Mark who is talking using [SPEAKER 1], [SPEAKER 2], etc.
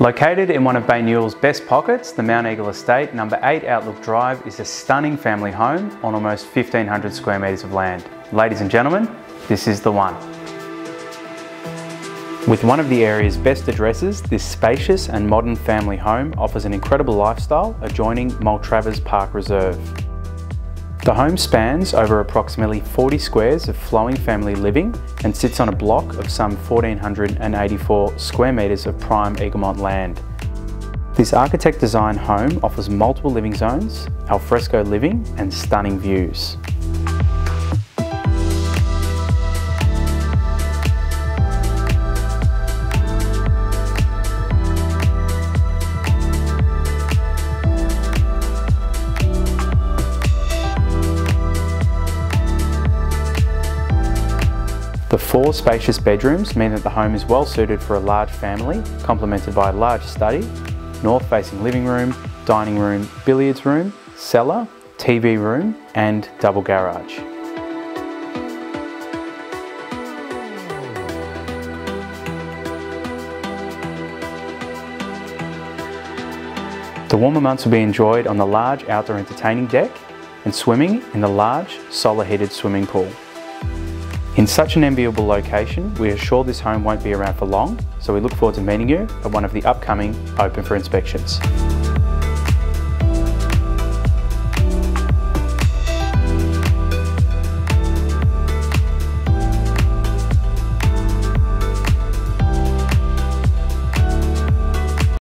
[SPEAKER 1] Located in one of Banyule's best pockets, the Mount Eagle Estate, number 8 Outlook Drive is a stunning family home on almost 1500 square metres of land. Ladies and gentlemen, this is the one. With one of the area's best addresses, this spacious and modern family home offers an incredible lifestyle adjoining Maltravers Park Reserve. The home spans over approximately 40 squares of flowing family living and sits on a block of some 1484 square metres of prime Eaglemont land. This architect designed home offers multiple living zones, alfresco living and stunning views. The four spacious bedrooms mean that the home is well suited for a large family, complemented by a large study, north-facing living room, dining room, billiards room, cellar, TV room and double garage. The warmer months will be enjoyed on the large outdoor entertaining deck and swimming in the large solar heated swimming pool. In such an enviable location, we are sure this home won't be around for long, so we look forward to meeting you at one of the upcoming Open for Inspections.